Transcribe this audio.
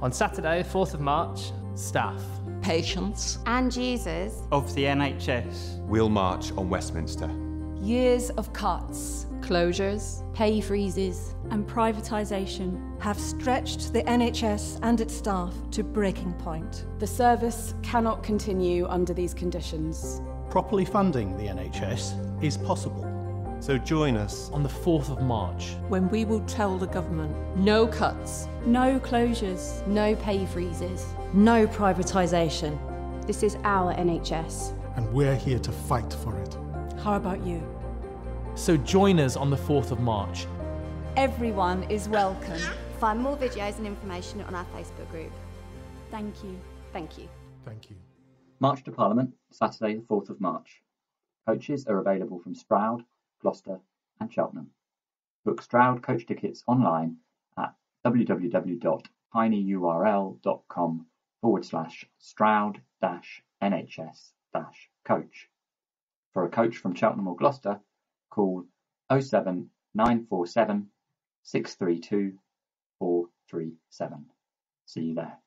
On Saturday, 4th of March, staff. Patients. And users. Of the NHS. We'll march on Westminster. Years of cuts. Closures. Pay freezes. And privatisation have stretched the NHS and its staff to breaking point. The service cannot continue under these conditions. Properly funding the NHS is possible. So join us on the 4th of March when we will tell the government no cuts, no closures, no pay freezes, no privatisation. This is our NHS. And we're here to fight for it. How about you? So join us on the 4th of March. Everyone is welcome. Find more videos and information on our Facebook group. Thank you. Thank you. Thank you. March to Parliament, Saturday, the 4th of March. Coaches are available from Stroud, Gloucester, and Cheltenham. Book Stroud coach tickets online at www.tinyurl.com forward slash Stroud NHS coach. For a coach from Cheltenham or Gloucester, call 07947 632 437. See you there.